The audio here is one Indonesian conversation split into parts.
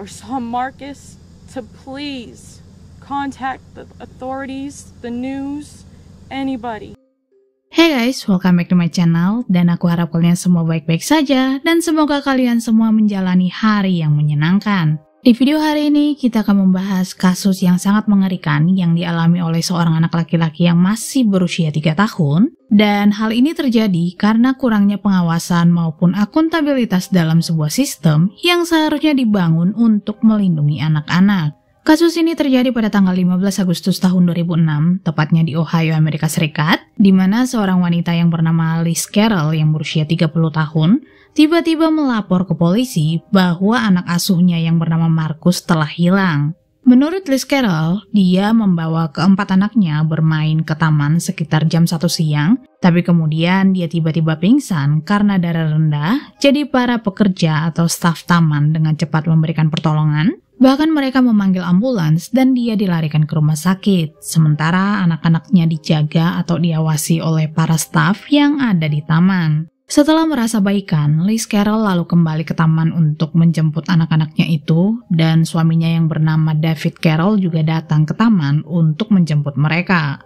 or saw Marcus to please contact the authorities, the news, anybody. Hey guys, welcome back to my channel dan aku harap kalian semua baik-baik saja dan semoga kalian semua menjalani hari yang menyenangkan. Di video hari ini kita akan membahas kasus yang sangat mengerikan yang dialami oleh seorang anak laki-laki yang masih berusia 3 tahun dan hal ini terjadi karena kurangnya pengawasan maupun akuntabilitas dalam sebuah sistem yang seharusnya dibangun untuk melindungi anak-anak. Kasus ini terjadi pada tanggal 15 Agustus tahun 2006, tepatnya di Ohio, Amerika Serikat, di mana seorang wanita yang bernama Liz Carroll yang berusia 30 tahun tiba-tiba melapor ke polisi bahwa anak asuhnya yang bernama Markus telah hilang. Menurut Liz Carroll, dia membawa keempat anaknya bermain ke taman sekitar jam 1 siang, tapi kemudian dia tiba-tiba pingsan karena darah rendah, jadi para pekerja atau staf taman dengan cepat memberikan pertolongan, bahkan mereka memanggil ambulans dan dia dilarikan ke rumah sakit, sementara anak-anaknya dijaga atau diawasi oleh para staf yang ada di taman. Setelah merasa baikan, Liz Carroll lalu kembali ke taman untuk menjemput anak-anaknya itu, dan suaminya yang bernama David Carroll juga datang ke taman untuk menjemput mereka.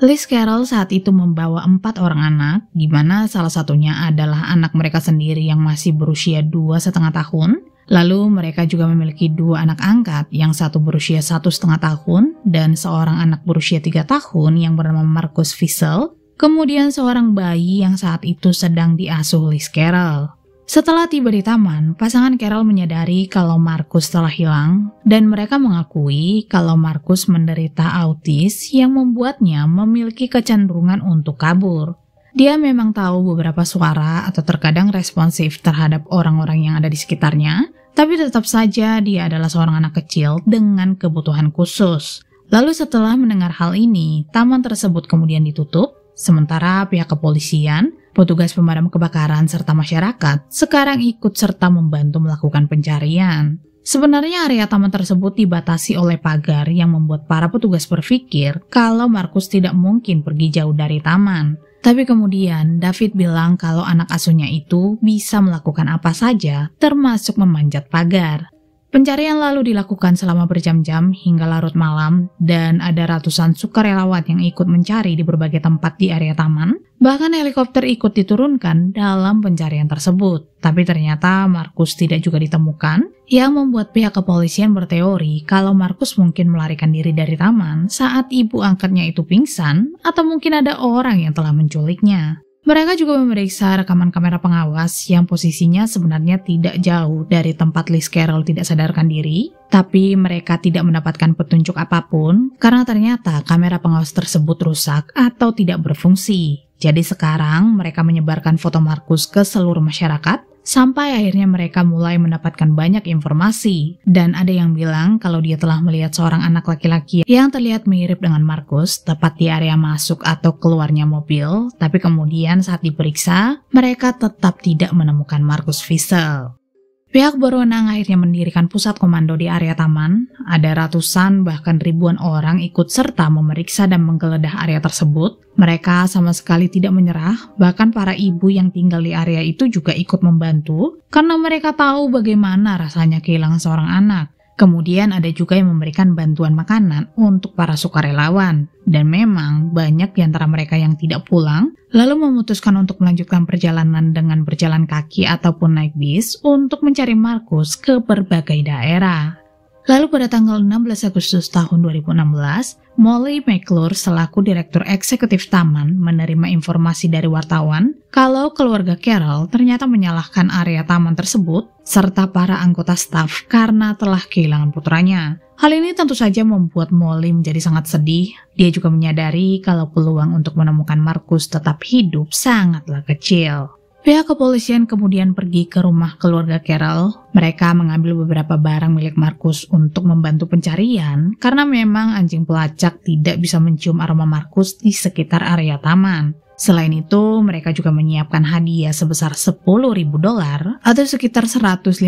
Liz Carroll saat itu membawa empat orang anak, di mana salah satunya adalah anak mereka sendiri yang masih berusia dua setengah tahun. Lalu mereka juga memiliki dua anak angkat, yang satu berusia satu setengah tahun dan seorang anak berusia tiga tahun yang bernama Marcus Fiesel, Kemudian seorang bayi yang saat itu sedang diasuh Liz Carroll. Setelah tiba di taman, pasangan Carol menyadari kalau Markus telah hilang dan mereka mengakui kalau Markus menderita autis yang membuatnya memiliki kecenderungan untuk kabur. Dia memang tahu beberapa suara atau terkadang responsif terhadap orang-orang yang ada di sekitarnya, tapi tetap saja dia adalah seorang anak kecil dengan kebutuhan khusus. Lalu setelah mendengar hal ini, taman tersebut kemudian ditutup Sementara pihak kepolisian, petugas pemadam kebakaran, serta masyarakat sekarang ikut serta membantu melakukan pencarian. Sebenarnya area taman tersebut dibatasi oleh pagar yang membuat para petugas berpikir kalau Markus tidak mungkin pergi jauh dari taman. Tapi kemudian David bilang kalau anak asuhnya itu bisa melakukan apa saja termasuk memanjat pagar. Pencarian lalu dilakukan selama berjam-jam hingga larut malam dan ada ratusan sukarelawan yang ikut mencari di berbagai tempat di area taman. Bahkan helikopter ikut diturunkan dalam pencarian tersebut. Tapi ternyata Markus tidak juga ditemukan yang membuat pihak kepolisian berteori kalau Markus mungkin melarikan diri dari taman saat ibu angkatnya itu pingsan atau mungkin ada orang yang telah menculiknya. Mereka juga memeriksa rekaman kamera pengawas yang posisinya sebenarnya tidak jauh dari tempat Liz Carroll tidak sadarkan diri, tapi mereka tidak mendapatkan petunjuk apa pun karena ternyata kamera pengawas tersebut rusak atau tidak berfungsi. Jadi sekarang mereka menyebarkan foto Markus ke seluruh masyarakat Sampai akhirnya mereka mulai mendapatkan banyak informasi, dan ada yang bilang kalau dia telah melihat seorang anak laki-laki yang terlihat mirip dengan Markus tepat di area masuk atau keluarnya mobil, tapi kemudian saat diperiksa, mereka tetap tidak menemukan Markus Fiesel. Pihak berwenang akhirnya mendirikan pusat komando di area taman. Ada ratusan bahkan ribuan orang ikut serta memeriksa dan menggeledah area tersebut. Mereka sama sekali tidak menyerah, bahkan para ibu yang tinggal di area itu juga ikut membantu karena mereka tahu bagaimana rasanya kehilangan seorang anak. Kemudian ada juga yang memberikan bantuan makanan untuk para sukarelawan. Dan memang banyak di antara mereka yang tidak pulang, lalu memutuskan untuk melanjutkan perjalanan dengan berjalan kaki ataupun naik bis untuk mencari Markus ke berbagai daerah. Lalu pada tanggal 16 Agustus tahun 2016, Molly McClure selaku Direktur Eksekutif Taman menerima informasi dari wartawan kalau keluarga Carol ternyata menyalahkan area taman tersebut serta para anggota staf karena telah kehilangan putranya. Hal ini tentu saja membuat Molly menjadi sangat sedih. Dia juga menyadari kalau peluang untuk menemukan Markus tetap hidup sangatlah kecil. Pihak kepolisian kemudian pergi ke rumah keluarga Carol. Mereka mengambil beberapa barang milik Markus untuk membantu pencarian karena memang anjing pelacak tidak bisa mencium aroma Markus di sekitar area taman. Selain itu, mereka juga menyiapkan hadiah sebesar 10 ribu dolar atau sekitar 154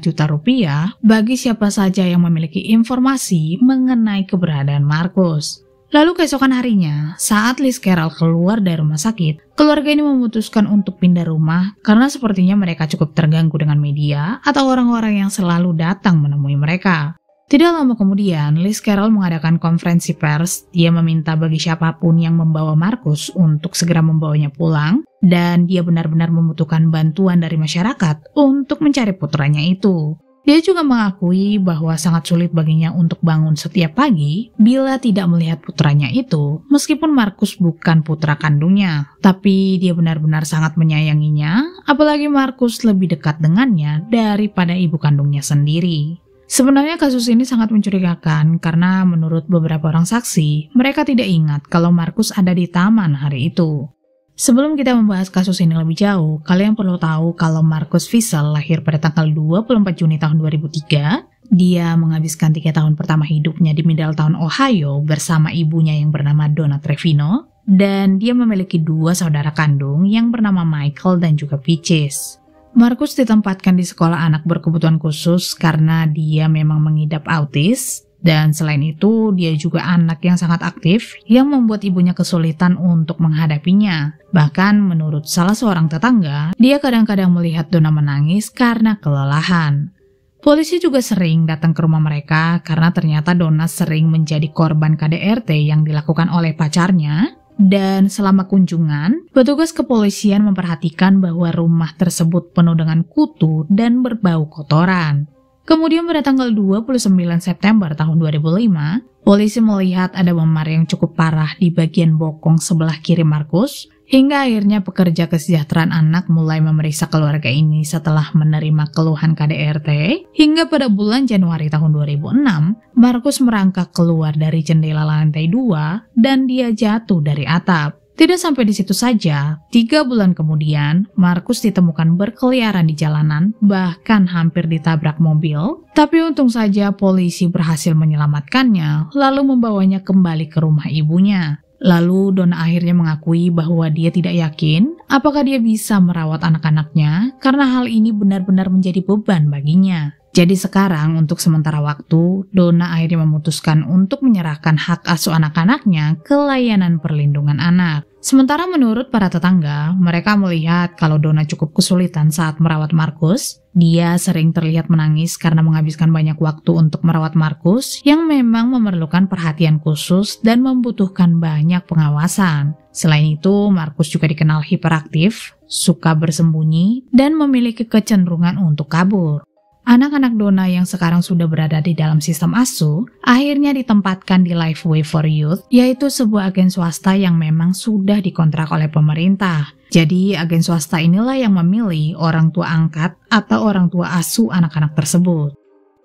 juta rupiah bagi siapa saja yang memiliki informasi mengenai keberadaan Markus. Lalu keesokan harinya, saat Liz Carroll keluar dari rumah sakit, keluarga ini memutuskan untuk pindah rumah karena sepertinya mereka cukup terganggu dengan media atau orang-orang yang selalu datang menemui mereka. Tidak lama kemudian, Liz Carroll mengadakan konferensi pers. Dia meminta bagi siapa pun yang membawa Markus untuk segera membawanya pulang, dan dia benar-benar membutuhkan bantuan dari masyarakat untuk mencari putranya itu. Dia juga mengakui bahwa sangat sulit baginya untuk bangun setiap pagi bila tidak melihat putranya itu, meskipun Markus bukan putra kandungnya. Tapi dia benar-benar sangat menyayanginya, apalagi Markus lebih dekat dengannya daripada ibu kandungnya sendiri. Sebenarnya kasus ini sangat mencurigakan karena menurut beberapa orang saksi, mereka tidak ingat kalau Markus ada di taman hari itu. Sebelum kita membahas kasus ini lebih jauh, kalian perlu tahu kalau Marcus Wiesel lahir pada tanggal 24 Juni tahun 2003. Dia menghabiskan tiga tahun pertama hidupnya di Middletown, Ohio bersama ibunya yang bernama Donna Trevino. Dan dia memiliki dua saudara kandung yang bernama Michael dan juga Peaches. Marcus ditempatkan di sekolah anak berkebutuhan khusus karena dia memang mengidap autis dan selain itu, dia juga anak yang sangat aktif yang membuat ibunya kesulitan untuk menghadapinya. Bahkan menurut salah seorang tetangga, dia kadang-kadang melihat Dona menangis karena kelelahan. Polisi juga sering datang ke rumah mereka karena ternyata Dona sering menjadi korban KDRT yang dilakukan oleh pacarnya dan selama kunjungan, petugas kepolisian memperhatikan bahwa rumah tersebut penuh dengan kutu dan berbau kotoran. Kemudian pada tanggal 29 September tahun 2005, polisi melihat ada memar yang cukup parah di bagian bokong sebelah kiri Markus, hingga akhirnya pekerja kesejahteraan anak mulai memeriksa keluarga ini setelah menerima keluhan KDRT, hingga pada bulan Januari tahun 2006, Markus merangkak keluar dari jendela lantai 2 dan dia jatuh dari atap. Tidak sampai di situ saja, tiga bulan kemudian, Markus ditemukan berkeliaran di jalanan, bahkan hampir ditabrak mobil. Tapi untung saja polisi berhasil menyelamatkannya, lalu membawanya kembali ke rumah ibunya. Lalu Donna akhirnya mengakui bahwa dia tidak yakin apakah dia bisa merawat anak-anaknya karena hal ini benar-benar menjadi beban baginya. Jadi sekarang untuk sementara waktu, Dona akhirnya memutuskan untuk menyerahkan hak asuh anak-anaknya ke layanan perlindungan anak. Sementara menurut para tetangga, mereka melihat kalau Dona cukup kesulitan saat merawat Markus. Dia sering terlihat menangis karena menghabiskan banyak waktu untuk merawat Markus yang memang memerlukan perhatian khusus dan membutuhkan banyak pengawasan. Selain itu, Markus juga dikenal hiperaktif, suka bersembunyi, dan memiliki kecenderungan untuk kabur. Anak-anak Dona yang sekarang sudah berada di dalam sistem ASU akhirnya ditempatkan di Lifeway for Youth, yaitu sebuah agen swasta yang memang sudah dikontrak oleh pemerintah. Jadi agen swasta inilah yang memilih orang tua angkat atau orang tua asuh anak-anak tersebut.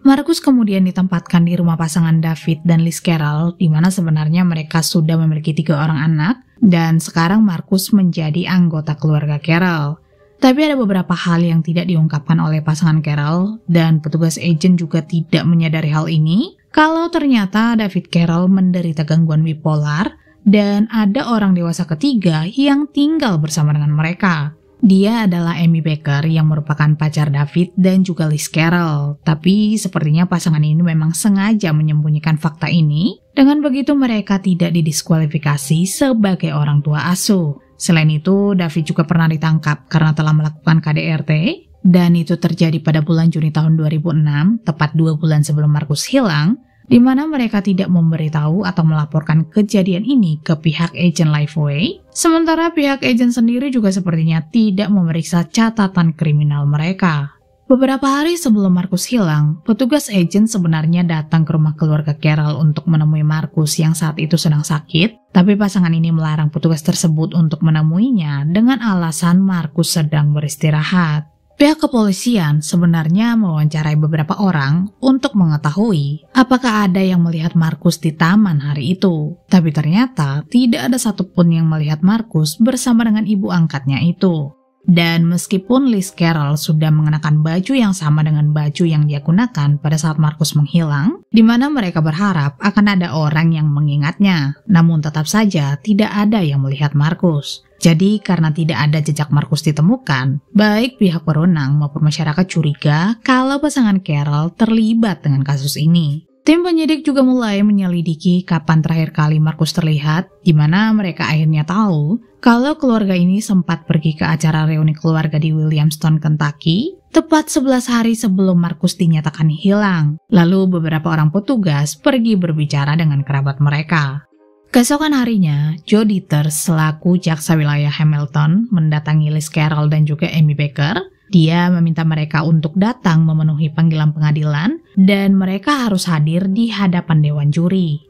Markus kemudian ditempatkan di rumah pasangan David dan Liz Carroll, di mana sebenarnya mereka sudah memiliki tiga orang anak, dan sekarang Markus menjadi anggota keluarga Carroll. Tapi ada beberapa hal yang tidak diungkapkan oleh pasangan Carol dan petugas agent juga tidak menyadari hal ini. Kalau ternyata David Carroll menderita gangguan bipolar dan ada orang dewasa ketiga yang tinggal bersama dengan mereka. Dia adalah Amy Baker yang merupakan pacar David dan juga Liz Carroll. Tapi sepertinya pasangan ini memang sengaja menyembunyikan fakta ini. Dengan begitu mereka tidak didiskualifikasi sebagai orang tua asuh. Selain itu, David juga pernah ditangkap karena telah melakukan KDRT, dan itu terjadi pada bulan Juni tahun 2006, tepat dua bulan sebelum Markus hilang, di mana mereka tidak memberitahu atau melaporkan kejadian ini ke pihak agen Lifeway, sementara pihak agen sendiri juga sepertinya tidak memeriksa catatan kriminal mereka. Beberapa hari sebelum Markus hilang, petugas agen sebenarnya datang ke rumah keluarga Carol untuk menemui Markus yang saat itu sedang sakit, tapi pasangan ini melarang petugas tersebut untuk menemuinya dengan alasan Markus sedang beristirahat. Pihak kepolisian sebenarnya mewawancarai beberapa orang untuk mengetahui apakah ada yang melihat Markus di taman hari itu. Tapi ternyata tidak ada satupun yang melihat Markus bersama dengan ibu angkatnya itu. Dan meskipun Liz Carroll sudah mengenakan baju yang sama dengan baju yang dia gunakan pada saat Markus menghilang, di mana mereka berharap akan ada orang yang mengingatnya, namun tetap saja tidak ada yang melihat Markus. Jadi karena tidak ada jejak Markus ditemukan, baik pihak berwenang maupun masyarakat curiga kalau pasangan Carol terlibat dengan kasus ini. Tim penyidik juga mulai menyelidiki kapan terakhir kali Markus terlihat, di mana mereka akhirnya tahu kalau keluarga ini sempat pergi ke acara reuni keluarga di Williamston, Kentucky, tepat 11 hari sebelum Markus dinyatakan hilang. Lalu beberapa orang petugas pergi berbicara dengan kerabat mereka. Keesokan harinya, Joe Dieter selaku jaksa wilayah Hamilton mendatangi Liz Carroll dan juga Amy Baker dia meminta mereka untuk datang memenuhi panggilan pengadilan dan mereka harus hadir di hadapan dewan juri.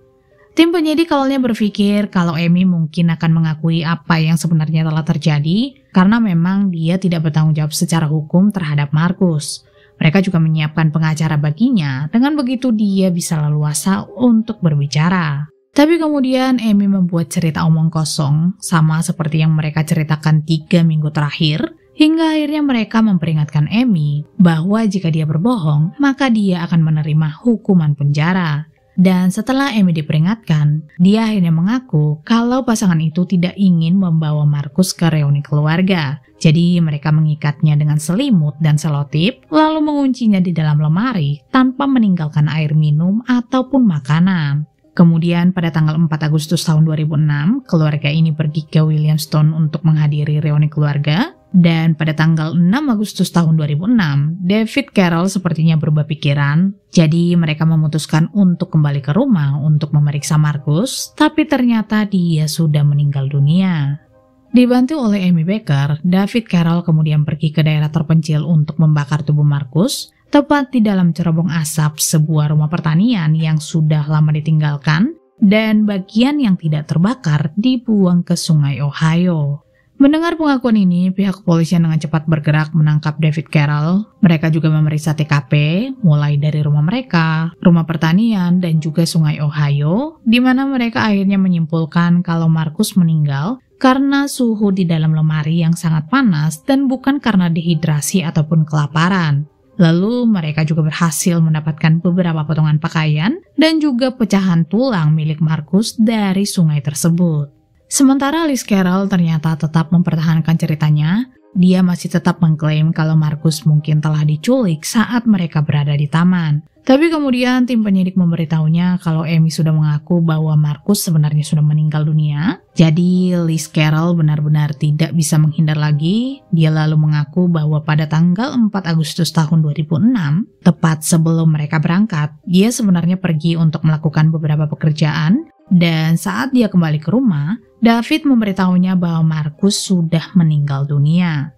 Tim penyidik awalnya berpikir kalau Amy mungkin akan mengakui apa yang sebenarnya telah terjadi karena memang dia tidak bertanggung jawab secara hukum terhadap Markus. Mereka juga menyiapkan pengacara baginya, dengan begitu dia bisa leluasa untuk berbicara. Tapi kemudian Amy membuat cerita omong kosong, sama seperti yang mereka ceritakan tiga minggu terakhir, Hingga akhirnya mereka memperingatkan Amy bahwa jika dia berbohong, maka dia akan menerima hukuman penjara. Dan setelah Amy diperingatkan, dia akhirnya mengaku kalau pasangan itu tidak ingin membawa Markus ke reuni keluarga. Jadi mereka mengikatnya dengan selimut dan selotip, lalu menguncinya di dalam lemari tanpa meninggalkan air minum ataupun makanan. Kemudian pada tanggal 4 Agustus tahun 2006, keluarga ini pergi ke Williamstone untuk menghadiri reuni keluarga dan pada tanggal 6 Agustus tahun 2006, David Carroll sepertinya berubah pikiran. Jadi mereka memutuskan untuk kembali ke rumah untuk memeriksa Markus, tapi ternyata dia sudah meninggal dunia. Dibantu oleh Amy Baker, David Carroll kemudian pergi ke daerah terpencil untuk membakar tubuh Markus, tepat di dalam cerobong asap sebuah rumah pertanian yang sudah lama ditinggalkan, dan bagian yang tidak terbakar dibuang ke sungai Ohio. Mendengar pengakuan ini, pihak kepolisian dengan cepat bergerak menangkap David Carroll. Mereka juga memeriksa TKP, mulai dari rumah mereka, rumah pertanian, dan juga sungai Ohio, di mana mereka akhirnya menyimpulkan kalau Markus meninggal karena suhu di dalam lemari yang sangat panas dan bukan karena dehidrasi ataupun kelaparan. Lalu mereka juga berhasil mendapatkan beberapa potongan pakaian dan juga pecahan tulang milik Markus dari sungai tersebut. Sementara Liz Carroll ternyata tetap mempertahankan ceritanya, dia masih tetap mengklaim kalau Markus mungkin telah diculik saat mereka berada di taman. Tapi kemudian tim penyidik memberitahunya kalau Amy sudah mengaku bahwa Markus sebenarnya sudah meninggal dunia. Jadi Liz Carroll benar-benar tidak bisa menghindar lagi. Dia lalu mengaku bahwa pada tanggal 4 Agustus tahun 2006, tepat sebelum mereka berangkat, dia sebenarnya pergi untuk melakukan beberapa pekerjaan dan saat dia kembali ke rumah, David memberitahunya bahwa Markus sudah meninggal dunia.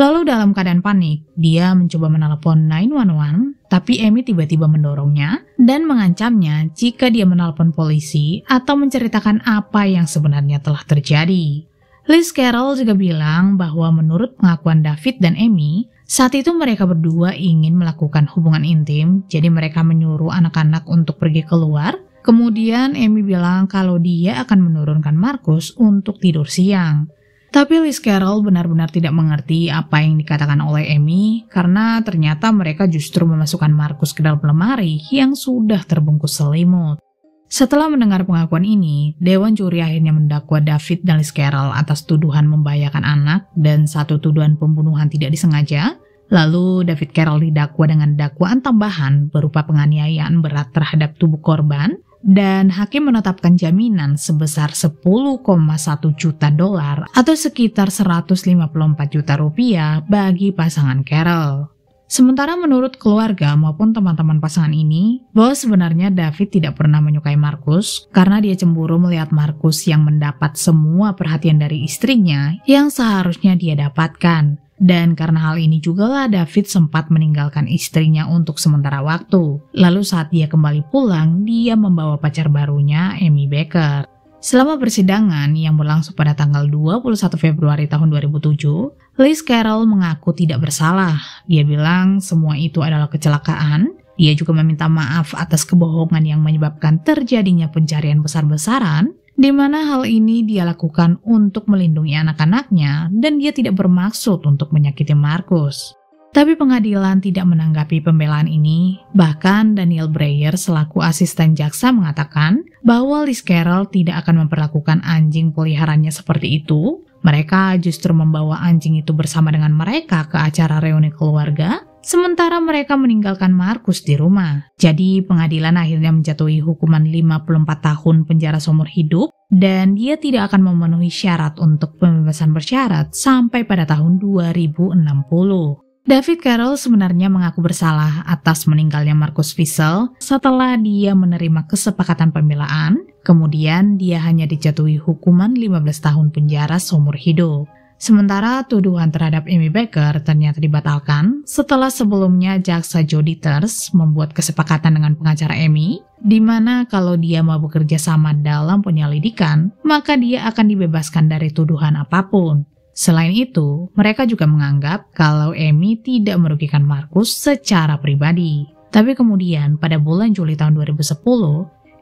Lalu dalam keadaan panik, dia mencoba menelepon 911, tapi Amy tiba-tiba mendorongnya dan mengancamnya jika dia menelpon polisi atau menceritakan apa yang sebenarnya telah terjadi. Liz Carroll juga bilang bahwa menurut pengakuan David dan Amy, saat itu mereka berdua ingin melakukan hubungan intim, jadi mereka menyuruh anak-anak untuk pergi keluar Kemudian Amy bilang kalau dia akan menurunkan Markus untuk tidur siang. Tapi Liz Carroll benar-benar tidak mengerti apa yang dikatakan oleh Amy karena ternyata mereka justru memasukkan Markus ke dalam lemari yang sudah terbungkus selimut. Setelah mendengar pengakuan ini, Dewan Juri akhirnya mendakwa David dan Liz Carroll atas tuduhan membahayakan anak dan satu tuduhan pembunuhan tidak disengaja. Lalu David Carroll didakwa dengan dakwaan tambahan berupa penganiayaan berat terhadap tubuh korban dan hakim menetapkan jaminan sebesar 10,1 juta dolar atau sekitar 154 juta rupiah bagi pasangan Carol. Sementara menurut keluarga maupun teman-teman pasangan ini, bahwa sebenarnya David tidak pernah menyukai Markus karena dia cemburu melihat Markus yang mendapat semua perhatian dari istrinya yang seharusnya dia dapatkan. Dan karena hal ini juga lah David sempat meninggalkan istrinya untuk sementara waktu. Lalu saat dia kembali pulang, dia membawa pacar barunya, Amy Baker. Selama persidangan yang berlangsung pada tanggal 21 Februari tahun 2007, Liz Carroll mengaku tidak bersalah. Dia bilang semua itu adalah kecelakaan. Dia juga meminta maaf atas kebohongan yang menyebabkan terjadinya pencarian besar-besaran di mana hal ini dia lakukan untuk melindungi anak-anaknya dan dia tidak bermaksud untuk menyakiti Markus. Tapi pengadilan tidak menanggapi pembelaan ini, bahkan Daniel Breyer selaku asisten jaksa mengatakan bahwa Liz Carroll tidak akan memperlakukan anjing peliharaannya seperti itu. Mereka justru membawa anjing itu bersama dengan mereka ke acara reuni keluarga sementara mereka meninggalkan Markus di rumah. Jadi pengadilan akhirnya menjatuhi hukuman 54 tahun penjara seumur hidup dan dia tidak akan memenuhi syarat untuk pembebasan bersyarat sampai pada tahun 2060. David Carroll sebenarnya mengaku bersalah atas meninggalnya Marcus Fiesel setelah dia menerima kesepakatan pembelaan, kemudian dia hanya dijatuhi hukuman 15 tahun penjara seumur hidup. Sementara tuduhan terhadap Amy Baker ternyata dibatalkan setelah sebelumnya jaksa Jody Ters membuat kesepakatan dengan pengacara Amy, di mana kalau dia mau bekerja sama dalam penyelidikan, maka dia akan dibebaskan dari tuduhan apa pun. Selain itu, mereka juga menganggap kalau Amy tidak merugikan Markus secara pribadi. Tapi kemudian pada bulan Juli tahun 2010,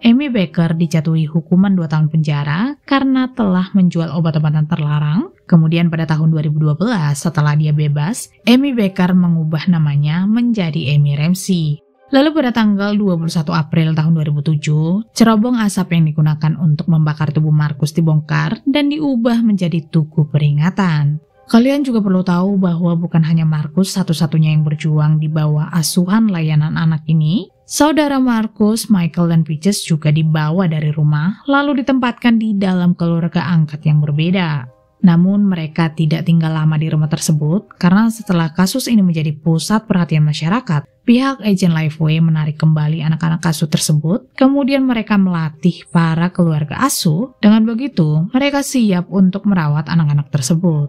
Amy Baker dijatuhi hukuman 2 tahun penjara karena telah menjual obat-obatan terlarang. Kemudian pada tahun 2012 setelah dia bebas, Amy Baker mengubah namanya menjadi Amy Ramsey. Lalu pada tanggal 21 April tahun 2007, cerobong asap yang digunakan untuk membakar tubuh Markus dibongkar dan diubah menjadi tugu peringatan. Kalian juga perlu tahu bahwa bukan hanya Markus satu-satunya yang berjuang di bawah asuhan layanan anak ini. Saudara Markus, Michael, dan Peaches juga dibawa dari rumah lalu ditempatkan di dalam keluarga angkat yang berbeda. Namun mereka tidak tinggal lama di rumah tersebut karena setelah kasus ini menjadi pusat perhatian masyarakat, pihak agen Lifeway menarik kembali anak-anak asuh tersebut, kemudian mereka melatih para keluarga asuh. Dengan begitu, mereka siap untuk merawat anak-anak tersebut.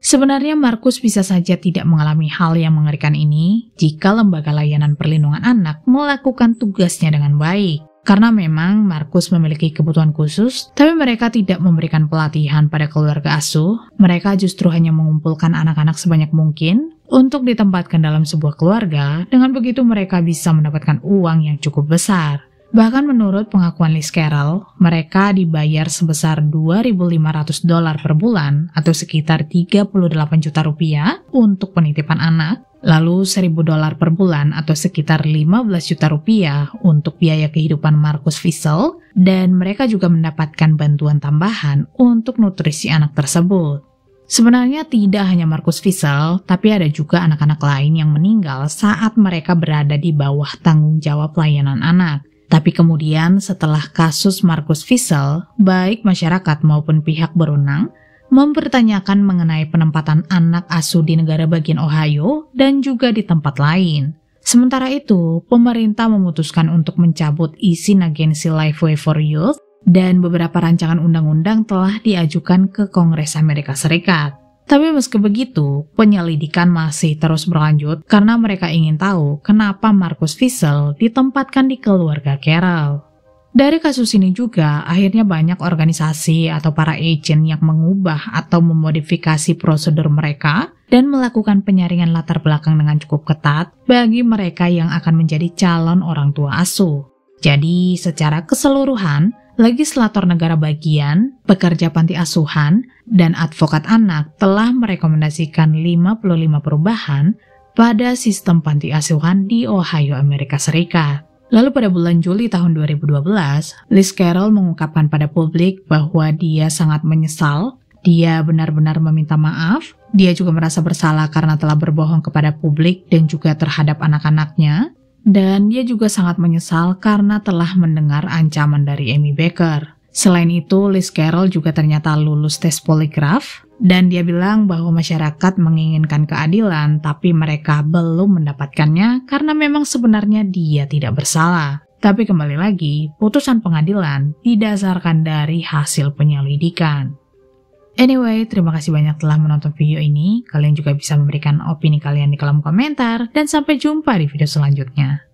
Sebenarnya Markus bisa saja tidak mengalami hal yang mengerikan ini jika lembaga layanan perlindungan anak melakukan tugasnya dengan baik. Karena memang Markus memiliki kebutuhan khusus, tapi mereka tidak memberikan pelatihan pada keluarga asuh. Mereka justru hanya mengumpulkan anak-anak sebanyak mungkin untuk ditempatkan dalam sebuah keluarga. Dengan begitu mereka bisa mendapatkan uang yang cukup besar. Bahkan menurut pengakuan Liz Carroll, mereka dibayar sebesar 2.500 dolar per bulan atau sekitar 38 juta rupiah untuk penitipan anak, lalu 1.000 dolar per bulan atau sekitar 15 juta rupiah untuk biaya kehidupan Marcus Fiesel, dan mereka juga mendapatkan bantuan tambahan untuk nutrisi anak tersebut. Sebenarnya tidak hanya Marcus Fiesel, tapi ada juga anak-anak lain yang meninggal saat mereka berada di bawah tanggung jawab layanan anak. Tapi kemudian setelah kasus Markus Fiesel, baik masyarakat maupun pihak berwenang mempertanyakan mengenai penempatan anak asuh di negara bagian Ohio dan juga di tempat lain. Sementara itu, pemerintah memutuskan untuk mencabut izin agensi Lifeway for Youth dan beberapa rancangan undang-undang telah diajukan ke Kongres Amerika Serikat. Tapi meski begitu, penyelidikan masih terus berlanjut karena mereka ingin tahu kenapa Marcus Fiesel ditempatkan di keluarga Carol. Dari kasus ini juga, akhirnya banyak organisasi atau para agent yang mengubah atau memodifikasi prosedur mereka dan melakukan penyaringan latar belakang dengan cukup ketat bagi mereka yang akan menjadi calon orang tua asuh. Jadi, secara keseluruhan, legislator negara bagian, pekerja panti asuhan, dan advokat anak telah merekomendasikan 55 perubahan pada sistem panti asuhan di Ohio, Amerika Serikat. Lalu pada bulan Juli tahun 2012, Liz Carroll mengungkapkan pada publik bahwa dia sangat menyesal, dia benar-benar meminta maaf, dia juga merasa bersalah karena telah berbohong kepada publik dan juga terhadap anak-anaknya, dan dia juga sangat menyesal karena telah mendengar ancaman dari Amy Baker. Selain itu, Liz Carroll juga ternyata lulus tes poligraf, dan dia bilang bahwa masyarakat menginginkan keadilan, tapi mereka belum mendapatkannya karena memang sebenarnya dia tidak bersalah. Tapi kembali lagi, putusan pengadilan didasarkan dari hasil penyelidikan. Anyway, terima kasih banyak telah menonton video ini. Kalian juga bisa memberikan opini kalian di kolom komentar. Dan sampai jumpa di video selanjutnya.